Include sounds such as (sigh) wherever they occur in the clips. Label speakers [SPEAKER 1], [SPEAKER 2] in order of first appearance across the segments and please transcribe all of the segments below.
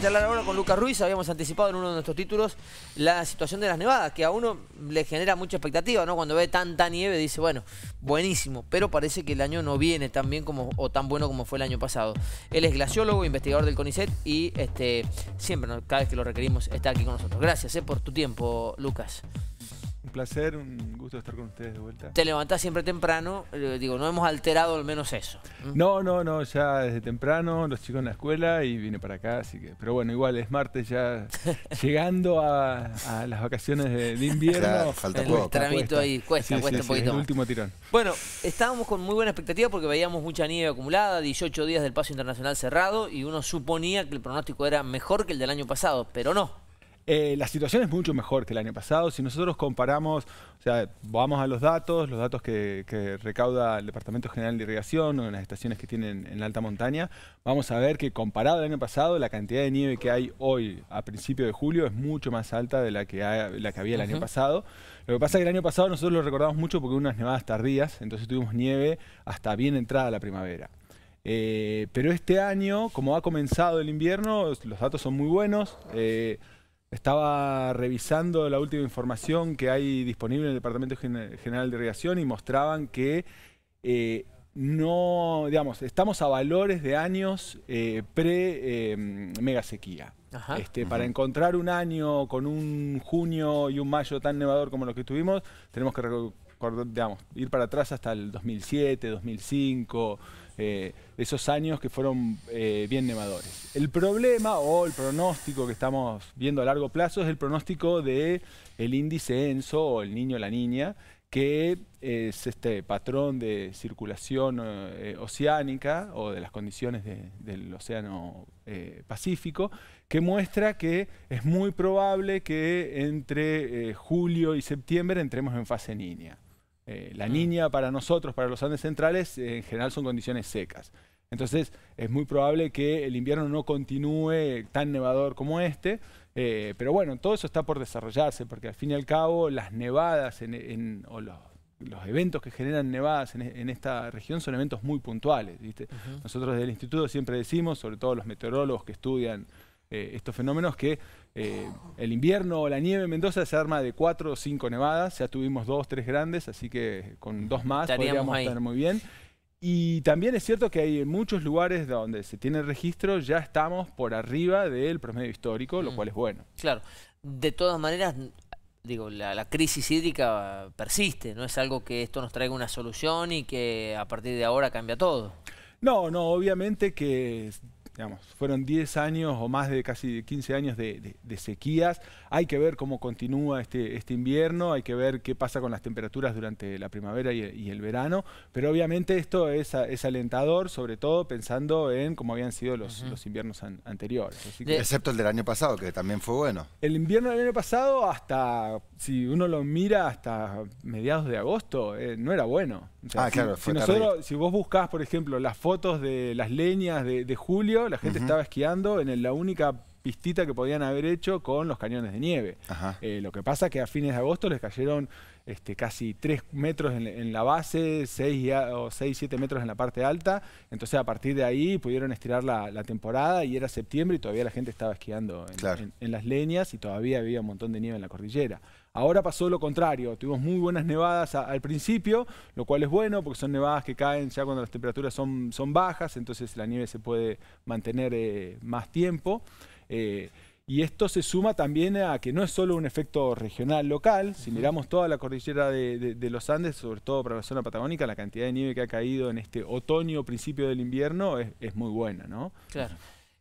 [SPEAKER 1] charlar ahora con Lucas Ruiz, habíamos anticipado en uno de nuestros títulos la situación de las nevadas, que a uno le genera mucha expectativa, ¿no? Cuando ve tanta nieve dice, bueno, buenísimo, pero parece que el año no viene tan bien como, o tan bueno como fue el año pasado. Él es glaciólogo, investigador del CONICET y este, siempre, cada vez que lo requerimos, está aquí con nosotros. Gracias eh, por tu tiempo, Lucas.
[SPEAKER 2] Un placer, un gusto estar con ustedes de vuelta.
[SPEAKER 1] Te levantás siempre temprano, eh, digo, no hemos alterado al menos eso.
[SPEAKER 2] No, no, no, ya desde temprano, los chicos en la escuela y vine para acá, así que, pero bueno, igual es martes ya (laughs) llegando a, las vacaciones de, invierno.
[SPEAKER 1] falta poco. El tramito ahí, cuesta, cuesta un poquito
[SPEAKER 2] el último tirón.
[SPEAKER 1] Bueno, estábamos con muy buena expectativa porque veíamos mucha nieve acumulada, 18 días del paso internacional cerrado y uno suponía que el pronóstico era mejor que el del año pasado, pero no.
[SPEAKER 2] Eh, la situación es mucho mejor que el año pasado. Si nosotros comparamos, o sea, vamos a los datos, los datos que, recauda el Departamento General de Irrigación o en las estaciones que tienen en la alta montaña, vamos a ver que comparado al año pasado, la cantidad de nieve que hay hoy a principio de julio es mucho más alta de la que, la que había el año pasado. Lo que pasa es que el año pasado nosotros lo recordamos mucho porque hubo unas nevadas tardías, entonces tuvimos nieve hasta bien entrada la primavera. Eh, pero este año, como ha comenzado el invierno, los datos son muy buenos. Eh, estaba revisando la última información que hay disponible en el Departamento General de Irrigación y mostraban que eh, no, digamos, estamos a valores de años eh, pre-mega eh, sequía. este, Para encontrar un año con un junio y un mayo tan nevador como los que tuvimos, tenemos que digamos, ir para atrás hasta el 2007, 2005, eh, esos años que fueron eh, bien nevadores. El problema o el pronóstico que estamos viendo a largo plazo es el pronóstico del el índice ENSO o el niño o la niña, que es este patrón de circulación eh, oceánica o de las condiciones del océano Pacífico, que muestra que es muy probable que entre julio y septiembre entremos en fase niña. Eh, la mm. niña para nosotros, para los Andes centrales, eh, en general son condiciones secas. Entonces es muy probable que el invierno no continúe tan nevador como este, eh, pero bueno, todo eso está por desarrollarse, porque al fin y al cabo las nevadas o los, eventos que generan nevadas en, esta región son eventos muy puntuales. Nosotros desde el instituto siempre decimos, sobre todo los meteorólogos que estudian estos fenómenos, que eh, el invierno o la nieve en Mendoza se arma de cuatro o cinco nevadas, ya tuvimos dos, tres grandes, así que con dos más podríamos estar muy bien. Y también es cierto que hay muchos lugares donde se tiene registro, ya estamos por arriba del promedio histórico, lo mm. cual es bueno.
[SPEAKER 1] Claro, de todas maneras, digo, la, la, crisis hídrica persiste, no es algo que esto nos traiga una solución y que a partir de ahora cambia todo.
[SPEAKER 2] No, no, obviamente que fueron 10 años o más de casi 15 años de, sequías. Hay que ver cómo continúa este, este, invierno, hay que ver qué pasa con las temperaturas durante la primavera y, el verano, pero obviamente esto es, alentador, sobre todo pensando en cómo habían sido los, inviernos anteriores.
[SPEAKER 3] Excepto el del año pasado, que también fue bueno.
[SPEAKER 2] El invierno del año pasado, hasta, si uno lo mira hasta mediados de agosto, eh, no era bueno.
[SPEAKER 3] ah, claro,
[SPEAKER 2] si, si, vos buscás, por ejemplo, las fotos de las leñas de julio, la gente estaba esquiando en la única pistita que podían haber hecho con los cañones de nieve. Eh, lo que pasa es que a fines de agosto les cayeron este, casi 3 metros en, la base, 6 o 6, 7 metros en la parte alta. Entonces a partir de ahí pudieron estirar la, temporada y era septiembre y todavía la gente estaba esquiando en, las leñas y todavía había un montón de nieve en la cordillera. Ahora pasó lo contrario, tuvimos muy buenas nevadas al principio, lo cual es bueno porque son nevadas que caen ya cuando las temperaturas son, son bajas, entonces la nieve se puede mantener eh, más tiempo. Eh, y esto se suma también a que no es solo un efecto regional local, si miramos toda la cordillera de, los Andes, sobre todo para la zona patagónica, la cantidad de nieve que ha caído en este otoño, principio del invierno, es, muy buena, ¿no?
[SPEAKER 1] Claro.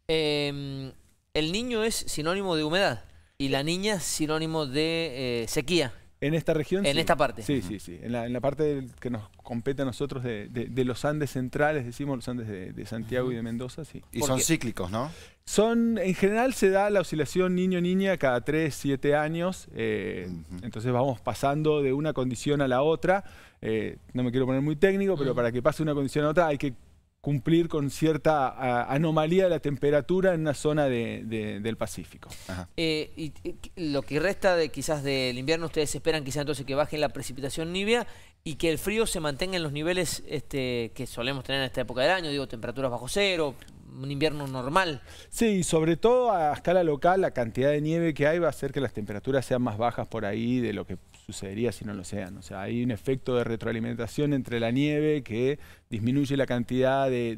[SPEAKER 1] Em, el niño es sinónimo de humedad y la niña sinónimo de eh, sequía.
[SPEAKER 2] En esta región.
[SPEAKER 1] En esta parte.
[SPEAKER 2] Sí, sí, sí. En la, parte que nos compete a nosotros de, los Andes centrales, decimos los Andes de, Santiago y de Mendoza, sí.
[SPEAKER 3] Y son cíclicos, ¿no?
[SPEAKER 2] Son, en general se da la oscilación niño-niña cada 3, 7 años. Eh, entonces vamos pasando de una condición a la otra. Eh, no me quiero poner muy técnico, pero para que pase una condición a otra hay que cumplir con cierta anomalía de la temperatura en una zona del Pacífico.
[SPEAKER 1] Eh, y, lo que resta de quizás del invierno, ustedes esperan quizás entonces que baje la precipitación nibia y que el frío se mantenga en los niveles este, que solemos tener en esta época del año, digo, temperaturas bajo cero, un invierno normal.
[SPEAKER 2] Sí, sobre todo a escala local, la cantidad de nieve que hay va a hacer que las temperaturas sean más bajas por ahí de lo que sucedería si no lo sean. O sea, hay un efecto de retroalimentación entre la nieve que disminuye la cantidad de,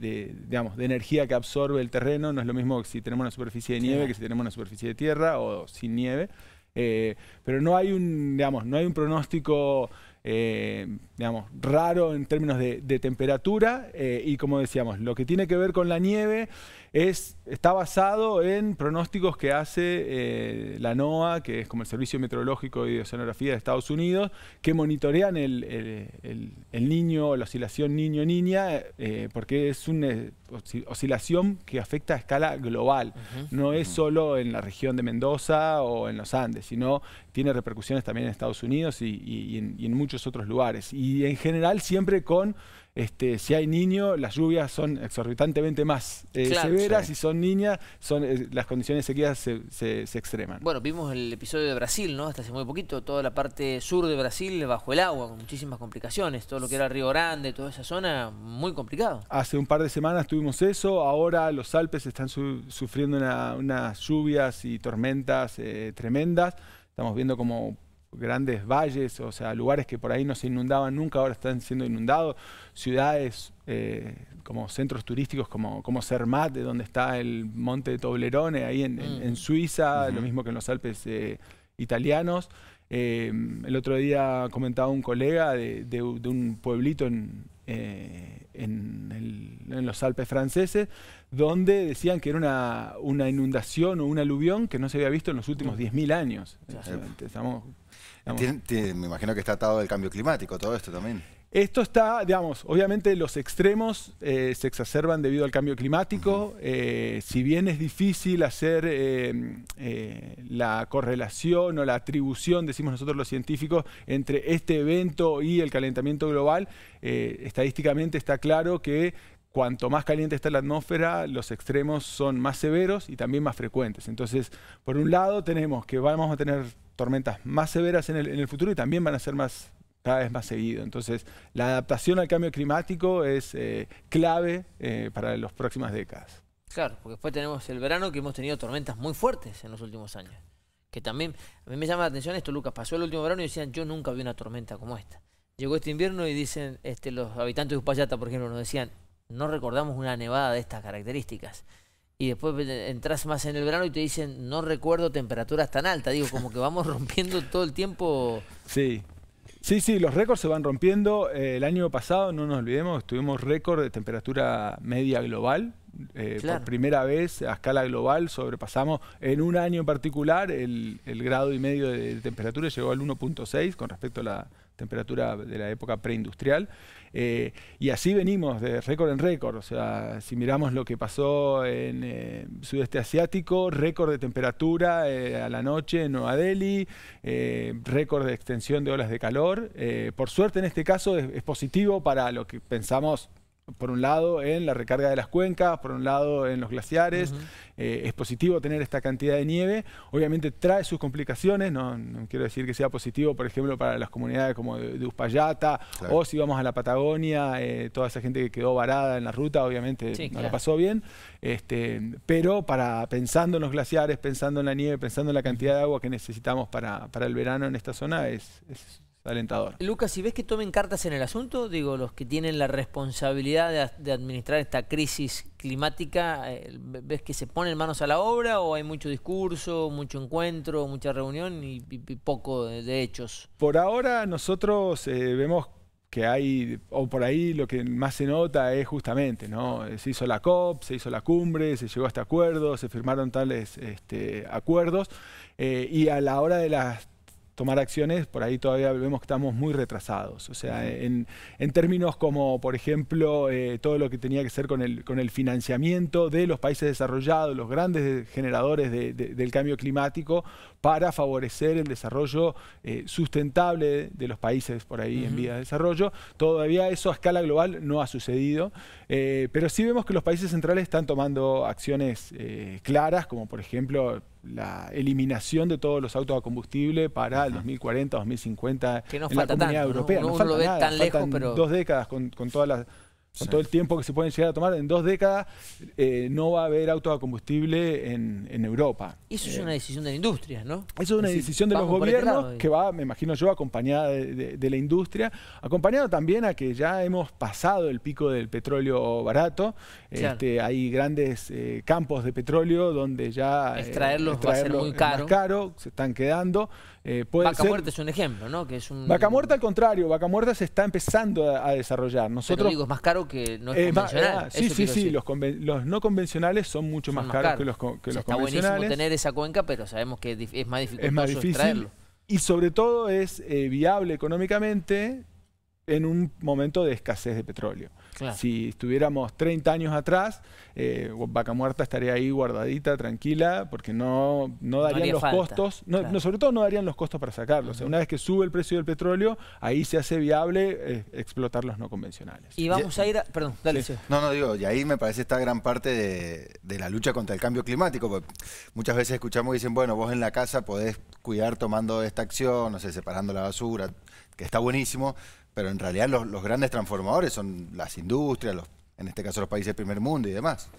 [SPEAKER 2] digamos, de energía que absorbe el terreno. No es lo mismo que si tenemos una superficie de nieve que si tenemos una superficie de tierra o sin nieve. Eh, pero no hay un, digamos, no hay un pronóstico eh, digamos, raro en términos de, temperatura eh, y como decíamos, lo que tiene que ver con la nieve es, está basado en pronósticos que hace eh, la NOAA, que es como el Servicio Meteorológico y Oceanografía de Estados Unidos, que monitorean el, niño, la oscilación niño-niña, porque es una oscilación que afecta a escala global, no es solo en la región de Mendoza o en los Andes, sino tiene repercusiones también en Estados Unidos y, en, muchos otros lugares. Y en general siempre con, este, si hay niños, las lluvias son exorbitantemente más eh, severas, si son niñas, son, eh, las condiciones de sequía se, extreman.
[SPEAKER 1] Bueno, vimos el episodio de Brasil, ¿no? Hasta hace muy poquito, toda la parte sur de Brasil bajo el agua, con muchísimas complicaciones, todo lo que era Río Grande, toda esa zona, muy complicado.
[SPEAKER 2] Hace un par de semanas tuvimos eso, ahora los Alpes están sufriendo unas lluvias y tormentas eh, tremendas. Estamos viendo como grandes valles, o sea, lugares que por ahí no se inundaban nunca, ahora están siendo inundados, ciudades eh, como centros turísticos como, como Zermatt, de donde está el monte de Toblerone, ahí en, mm. Suiza, lo mismo que en los Alpes eh, italianos. Eh, el otro día comentaba un colega de, un pueblito en, en, los Alpes franceses, donde decían que era una, una, inundación o un aluvión que no se había visto en los últimos 10.000 años.
[SPEAKER 3] Me imagino que está atado al cambio climático todo esto también.
[SPEAKER 2] Esto está, digamos, obviamente los extremos eh, se exacerban debido al cambio climático. Eh, si bien es difícil hacer eh, la correlación o la atribución, decimos nosotros los científicos, entre este evento y el calentamiento global, estadísticamente está claro que cuanto más caliente está la atmósfera, los extremos son más severos y también más frecuentes. Entonces, por un lado tenemos que vamos a tener tormentas más severas en el futuro y también van a ser más cada vez más seguido. Entonces, la adaptación al cambio climático es eh, clave eh, para las próximas décadas.
[SPEAKER 1] Claro, porque después tenemos el verano que hemos tenido tormentas muy fuertes en los últimos años. Que también, a mí me llama la atención esto, Lucas, pasó el último verano y decían, yo nunca vi una tormenta como esta. Llegó este invierno y dicen, este, los habitantes de Uspallata, por ejemplo, nos decían, no recordamos una nevada de estas características. Y después entras más en el verano y te dicen, no recuerdo temperaturas tan altas. Digo, como que vamos (laughs) rompiendo todo el tiempo.
[SPEAKER 2] Sí, Sí, sí, los récords se van rompiendo. Eh, el año pasado, no nos olvidemos, tuvimos récord de temperatura media global. Eh, por primera vez a escala global sobrepasamos en un año en particular el, grado y medio de, temperatura, llegó al 1.6 con respecto a la temperatura de la época preindustrial. Eh, y así venimos de récord en récord. O sea, si miramos lo que pasó en eh, sudeste asiático, récord de temperatura a la noche en Nueva Delhi, récord de extensión de olas de calor. por suerte en este caso es positivo para lo que pensamos por un lado en la recarga de las cuencas, por un lado en los glaciares. Eh, es positivo tener esta cantidad de nieve. Obviamente trae sus complicaciones, no, quiero decir que sea positivo, por ejemplo, para las comunidades como de, Uspallata, o si vamos a la Patagonia, eh, toda esa gente que quedó varada en la ruta, obviamente no la pasó bien. Este, pero para pensando en los glaciares, pensando en la nieve, pensando en la cantidad de agua que necesitamos para, el verano en esta zona, es alentador.
[SPEAKER 1] Lucas, si ves que tomen cartas en el asunto, digo, los que tienen la responsabilidad de, administrar esta crisis climática, eh, ¿ves que se ponen manos a la obra o hay mucho discurso, mucho encuentro, mucha reunión y, poco de, hechos?
[SPEAKER 2] Por ahora nosotros eh, vemos que hay, o por ahí lo que más se nota es justamente, ¿no? Se hizo la COP, se hizo la cumbre, se llegó a este acuerdo, se firmaron tales este, acuerdos, eh, y a la hora de las tomar acciones, por ahí todavía vemos que estamos muy retrasados. O sea, en, términos como, por ejemplo, eh, todo lo que tenía que ser con el, con el financiamiento de los países desarrollados, los grandes generadores del cambio climático, para favorecer el desarrollo eh, sustentable de los países por ahí en vía de desarrollo. Todavía eso a escala global no ha sucedido, eh, pero sí vemos que los países centrales están tomando acciones claras, como por ejemplo la eliminación de todos los autos a combustible para el 2040, 2050
[SPEAKER 1] que no en falta la comunidad
[SPEAKER 2] europea.
[SPEAKER 1] No, lo ve tan lejos, pero...
[SPEAKER 2] dos décadas con, con todas las con
[SPEAKER 3] Sí.
[SPEAKER 2] todo el tiempo que se pueden llegar a tomar, en dos décadas eh, no va a haber autos a combustible en, en Europa.
[SPEAKER 1] Eso es
[SPEAKER 2] Eh,
[SPEAKER 1] una decisión de la industria, ¿no?
[SPEAKER 2] eso es una decisión de los
[SPEAKER 1] este
[SPEAKER 2] gobiernos
[SPEAKER 1] lado,
[SPEAKER 2] que va, me imagino yo, acompañada de, de- de la industria, acompañado también a que ya hemos pasado el pico del petróleo barato.
[SPEAKER 1] Claro.
[SPEAKER 2] Este, hay grandes eh, campos de petróleo donde ya eh,
[SPEAKER 1] Extraerlos va a ser muy
[SPEAKER 2] es
[SPEAKER 1] caro.
[SPEAKER 2] más caro, se están quedando. Eh, puede
[SPEAKER 1] Vaca
[SPEAKER 2] ser-
[SPEAKER 1] Muerta es un ejemplo, ¿no? Que es un,
[SPEAKER 2] Vaca Muerta al contrario, Vaca Muerta se está empezando a, a desarrollar.
[SPEAKER 1] Pero
[SPEAKER 2] Nosotros
[SPEAKER 1] digo, es más caro que no es
[SPEAKER 2] eh, más-
[SPEAKER 1] convencional.
[SPEAKER 2] ah, sí,
[SPEAKER 1] eso
[SPEAKER 2] sí, sí, los, conven- los no convencionales son mucho
[SPEAKER 1] Son
[SPEAKER 2] más, caros, que los, co- que
[SPEAKER 1] O sea,
[SPEAKER 2] los
[SPEAKER 1] está buenísimo
[SPEAKER 2] convencionales.
[SPEAKER 1] tener esa cuenca, pero sabemos que es más
[SPEAKER 2] es más difícil
[SPEAKER 1] extraerlo.
[SPEAKER 2] y sobre todo es eh, viable económicamente en un momento de escasez de petróleo.
[SPEAKER 1] Claro.
[SPEAKER 2] Si estuviéramos 30 años atrás, eh, Vaca Muerta estaría ahí guardadita, tranquila, porque no, no darían los
[SPEAKER 1] falta,
[SPEAKER 2] costos, no,
[SPEAKER 1] claro.
[SPEAKER 2] no, sobre todo no darían los costos para sacarlo. O sea, una vez que sube el precio del petróleo, ahí se hace viable eh, explotar los no convencionales.
[SPEAKER 1] Y vamos a ir a... Perdón, dale.
[SPEAKER 2] Sí.
[SPEAKER 3] No, no, digo, y ahí me parece esta gran parte de, de la lucha contra el cambio climático. porque muchas veces escuchamos y dicen, bueno, vos en la casa podés cuidar tomando esta acción, no sé, separando la basura, que está buenísimo, pero en realidad los, los grandes transformadores son las industrias, los, en este caso los países del primer mundo y demás.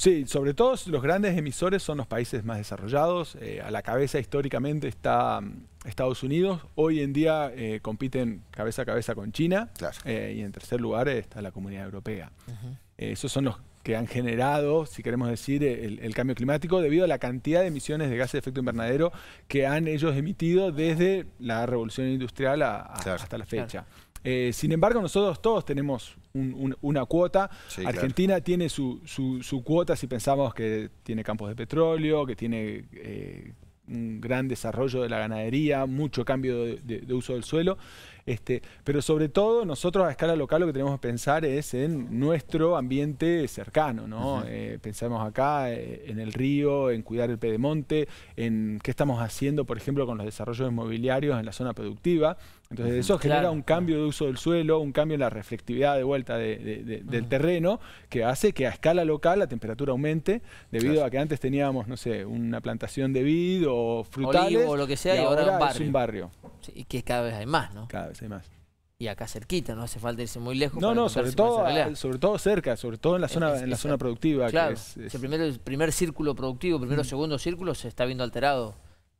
[SPEAKER 2] Sí, sobre todo los grandes emisores son los países más desarrollados. Eh, a la cabeza históricamente está mm, Estados Unidos. Hoy en día eh, compiten cabeza a cabeza con China.
[SPEAKER 3] Claro.
[SPEAKER 2] Eh, y en tercer lugar está la Comunidad Europea. Eh, esos son los que han generado, si queremos decir, el, el cambio climático debido a la cantidad de emisiones de gases de efecto invernadero que han ellos emitido desde la revolución industrial a- a-
[SPEAKER 3] Claro.
[SPEAKER 2] hasta la fecha. Eh, sin embargo, nosotros todos tenemos un- un- una cuota.
[SPEAKER 3] Sí, claro.
[SPEAKER 2] Argentina tiene su, su- su cuota si pensamos que tiene campos de petróleo, que tiene eh, un gran desarrollo de la ganadería, mucho cambio de, de- de uso del suelo. Este, pero sobre todo nosotros a escala local lo que tenemos que pensar es en nuestro ambiente cercano, ¿no? Eh, pensamos acá eh, en el río, en cuidar el pedemonte, en qué estamos haciendo, por ejemplo, con los desarrollos inmobiliarios en la zona productiva. Entonces eso genera
[SPEAKER 1] Claro,
[SPEAKER 2] un cambio de uso del suelo, un cambio en la reflectividad de vuelta de- de- de- del terreno, que hace que a escala local la temperatura aumente, debido
[SPEAKER 3] Claro.
[SPEAKER 2] a que antes teníamos, no sé, una plantación de vid o frutales.
[SPEAKER 1] Olivo o lo que sea, y ahora un
[SPEAKER 2] es un barrio,
[SPEAKER 1] Sí, y que cada vez hay más, ¿no?
[SPEAKER 2] cada vez hay más.
[SPEAKER 1] Y acá cerquita, no hace falta irse muy lejos.
[SPEAKER 2] No, no, sobre todo, sobre todo cerca, sobre todo en la
[SPEAKER 1] Es-
[SPEAKER 2] zona,
[SPEAKER 1] es-
[SPEAKER 2] en la
[SPEAKER 1] es-
[SPEAKER 2] zona productiva. que
[SPEAKER 1] Claro,
[SPEAKER 2] es-
[SPEAKER 1] el, primer, el primer círculo productivo, primero o segundo círculo se está viendo alterado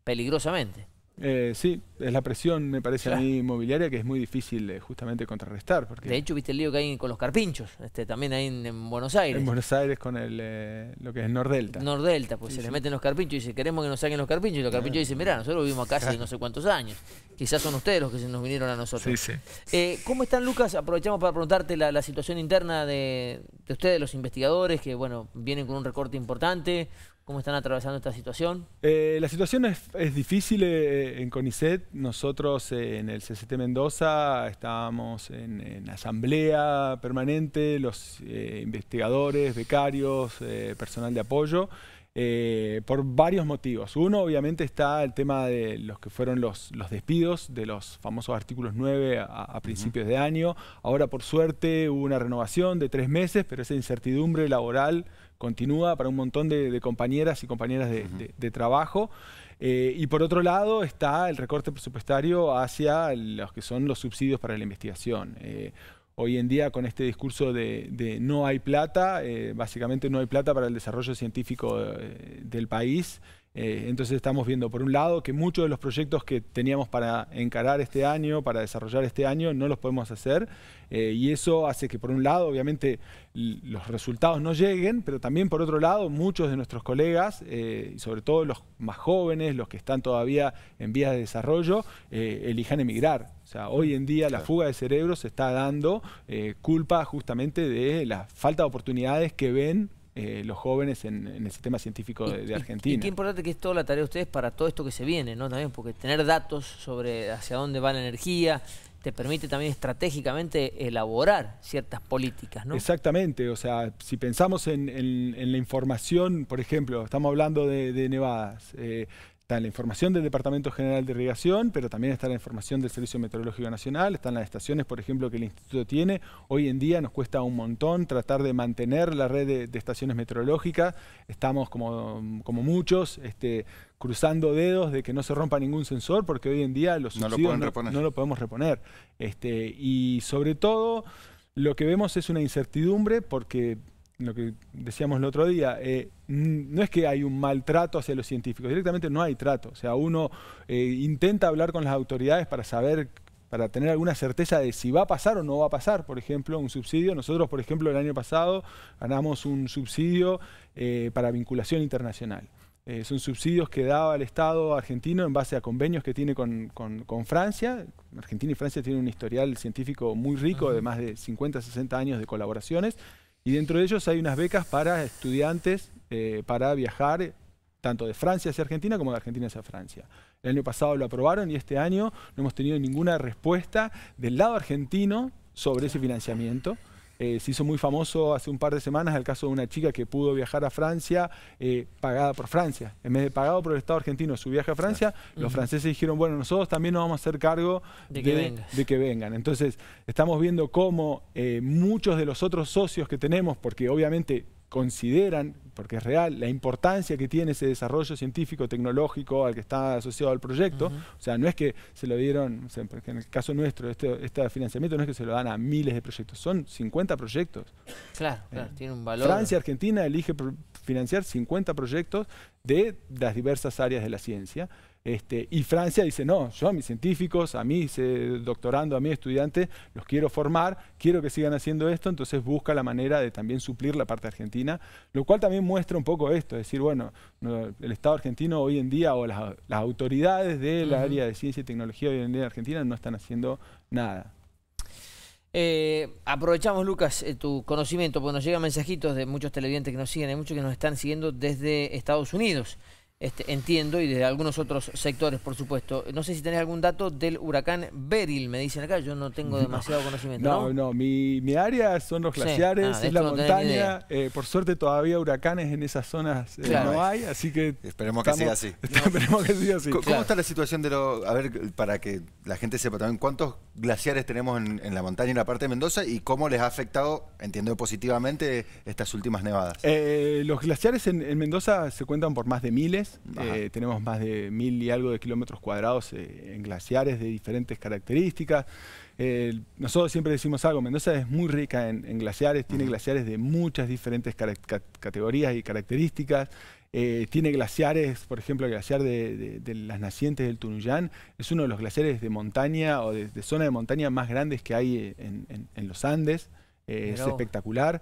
[SPEAKER 1] peligrosamente.
[SPEAKER 2] Eh, sí, es la presión, me parece
[SPEAKER 1] Claro.
[SPEAKER 2] a mí, inmobiliaria, que es muy difícil eh, justamente contrarrestar. Porque
[SPEAKER 1] De hecho, viste el lío que hay con los carpinchos, este, también ahí en, en Buenos Aires.
[SPEAKER 2] en Buenos Aires con el, eh, lo que es Nordelta.
[SPEAKER 1] Nordelta, pues
[SPEAKER 2] Sí,
[SPEAKER 1] se
[SPEAKER 2] sí.
[SPEAKER 1] les meten los carpinchos y dice, queremos que nos saquen los carpinchos. Y los carpinchos dicen, mirá, nosotros vivimos acá hace no sé cuántos años. Quizás son ustedes los que se nos vinieron a nosotros.
[SPEAKER 2] sí.
[SPEAKER 1] Eh, ¿Cómo están, Lucas? Aprovechamos para preguntarte la, la situación interna de, de ustedes, los investigadores, que bueno, vienen con un recorte importante. ¿Cómo están atravesando esta situación?
[SPEAKER 2] Eh, la situación es, difícil eh, en CONICET. Nosotros eh, en el CCT Mendoza estábamos en, asamblea permanente, los investigadores, becarios, personal de apoyo, eh, por varios motivos. Uno, obviamente, está el tema de los que fueron los, los despidos de los famosos artículos 9 a, a principios de año. Ahora, por suerte, hubo una renovación de tres meses, pero esa incertidumbre laboral continúa para un montón de, de compañeras y compañeras de, de- de trabajo. Eh, y por otro lado está el recorte presupuestario hacia los que son los subsidios para la investigación. Eh, hoy en día con este discurso de, no hay plata, eh, básicamente no hay plata para el desarrollo científico eh, del país. Eh, entonces estamos viendo, por un lado, que muchos de los proyectos que teníamos para encarar este año, para desarrollar este año, no los podemos hacer. y eso hace que, por un lado, obviamente, los resultados no lleguen, pero también, por otro lado, muchos de nuestros colegas, eh, y sobre todo los más jóvenes, los que están todavía en vías de desarrollo, elijan emigrar. O sea, hoy en día la fuga de cerebros se está dando eh, culpa justamente de la falta de oportunidades que ven eh, los jóvenes en, en el sistema científico de,
[SPEAKER 1] y-
[SPEAKER 2] Argentina.
[SPEAKER 1] Y qué importante que es toda la tarea de ustedes para todo esto que se viene, ¿no? También porque tener datos sobre hacia dónde va la energía te permite también estratégicamente elaborar ciertas políticas, ¿no?
[SPEAKER 2] Exactamente, o sea, si pensamos en, en- en la información, por ejemplo, estamos hablando de, de nevadas, eh, está la información del Departamento General de Irrigación, pero también está la información del Servicio Meteorológico Nacional, están las estaciones, por ejemplo, que el Instituto tiene. Hoy en día nos cuesta un montón tratar de mantener la red de, de estaciones meteorológicas, estamos como, como muchos este, cruzando dedos de que no se rompa ningún sensor, porque hoy en día los
[SPEAKER 3] No lo
[SPEAKER 2] subsidios no,
[SPEAKER 3] reponer.
[SPEAKER 2] no lo podemos reponer. Este, y sobre todo lo que vemos es una incertidumbre porque lo que decíamos el otro día, eh, no es que hay un maltrato hacia los científicos, directamente no hay trato. O sea, uno eh, intenta hablar con las autoridades para saber, para tener alguna certeza de si va a pasar o no va a pasar, por ejemplo, un subsidio. Nosotros, por ejemplo, el año pasado ganamos un subsidio eh, para vinculación internacional. son subsidios que daba el Estado argentino en base a convenios que tiene con, Francia. Argentina y Francia tienen un historial científico muy rico de más de 50, 60 años de colaboraciones. Y dentro de ellos hay unas becas para estudiantes eh, para viajar tanto de Francia hacia Argentina como de Argentina hacia Francia. El año pasado lo aprobaron y este año no hemos tenido ninguna respuesta del lado argentino sobre ese financiamiento. Eh, se hizo muy famoso hace un par de semanas el caso de una chica que pudo viajar a Francia eh, pagada por Francia. En vez de pagado por el Estado argentino su viaje a Francia, los franceses dijeron, bueno, nosotros también nos vamos a hacer cargo de que, vengan. Entonces, estamos viendo cómo eh, muchos de los otros socios que tenemos, porque obviamente consideran, porque es real, la importancia que tiene ese desarrollo científico, tecnológico al que está asociado al proyecto. O sea, no es que se lo dieron, en el caso nuestro, este, este, financiamiento no es que se lo dan a miles de proyectos, son 50 proyectos.
[SPEAKER 1] Claro, claro, eh, tiene un valor.
[SPEAKER 2] Francia, Argentina elige financiar 50 proyectos de las diversas áreas de la ciencia. Este, y Francia dice, no, yo a mis científicos, a mis doctorando, a mis estudiantes, los quiero formar, quiero que sigan haciendo esto, entonces busca la manera de también suplir la parte argentina, lo cual también muestra un poco esto, es decir, bueno, el Estado argentino hoy en día o las, autoridades del área de ciencia y tecnología hoy en día en Argentina no están haciendo nada.
[SPEAKER 1] Eh, aprovechamos, Lucas, eh, tu conocimiento, porque nos llegan mensajitos de muchos televidentes que nos siguen, hay muchos que nos están siguiendo desde Estados Unidos. Este, entiendo, y de algunos otros sectores, por supuesto. No sé si tenés algún dato del huracán Beryl, me dicen acá, yo no tengo demasiado conocimiento.
[SPEAKER 2] No, no, mi, mi, área son los glaciares, ah, es la montaña. Eh, por suerte todavía huracanes en esas zonas eh, no hay, así que...
[SPEAKER 3] Esperemos que siga así. (laughs)
[SPEAKER 2] esperemos que siga así.
[SPEAKER 3] ¿Cómo está la situación de lo... A ver, para que la gente sepa también, ¿cuántos glaciares tenemos en, la montaña y en la parte de Mendoza y cómo les ha afectado, entiendo positivamente, estas últimas nevadas?
[SPEAKER 2] Eh, los glaciares en Mendoza se cuentan por más de miles. Eh, tenemos más de mil y algo de kilómetros cuadrados eh, en glaciares de diferentes características. Eh, nosotros siempre decimos algo, Mendoza es muy rica en, glaciares, tiene glaciares de muchas diferentes categorías y características. tiene glaciares, por ejemplo, el glaciar de, las nacientes del Tunuyán es uno de los glaciares de montaña o de, zona de montaña más grandes que hay en, los Andes. es espectacular.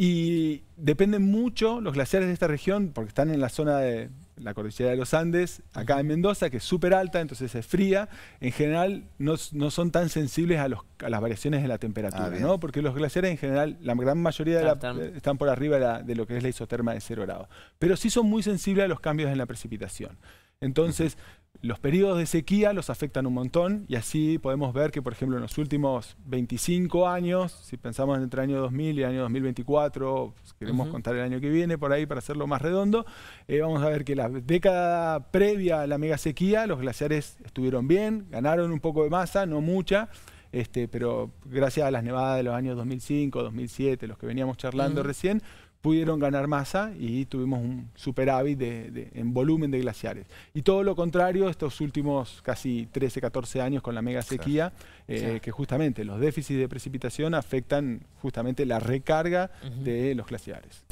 [SPEAKER 2] Y dependen mucho los glaciares de esta región, porque están en la zona de la cordillera de los Andes, acá en Mendoza, que es súper alta, entonces es fría. En general no, son tan sensibles a, las variaciones de la temperatura, ah, ¿no? porque los glaciares en general, la gran mayoría de están por arriba de, lo que es la isoterma de cero grado. Pero sí son muy sensibles a los cambios en la precipitación. Entonces, los periodos de sequía los afectan un montón y así podemos ver que, por ejemplo, en los últimos 25 años, si pensamos entre el año 2000 y el año 2024, queremos contar el año que viene por ahí para hacerlo más redondo, eh, vamos a ver que la década previa a la mega sequía, los glaciares estuvieron bien, ganaron un poco de masa, no mucha, este, pero gracias a las nevadas de los años 2005, 2007, los que veníamos charlando recién, pudieron ganar masa y tuvimos un superávit de, en volumen de glaciares. Y todo lo contrario estos últimos casi 13, 14 años con la mega sequía, eh, que justamente los déficits de precipitación afectan justamente la recarga de los glaciares.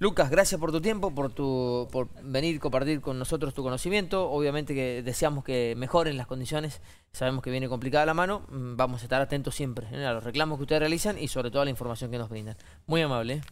[SPEAKER 1] Lucas, gracias por tu tiempo, por, tu, por venir y compartir con nosotros tu conocimiento. Obviamente que deseamos que mejoren las condiciones. Sabemos que viene complicada la mano. Mm, vamos a estar atentos siempre ¿eh? a los reclamos que ustedes realizan y sobre todo a la información que nos brindan. Muy amable. ¿eh?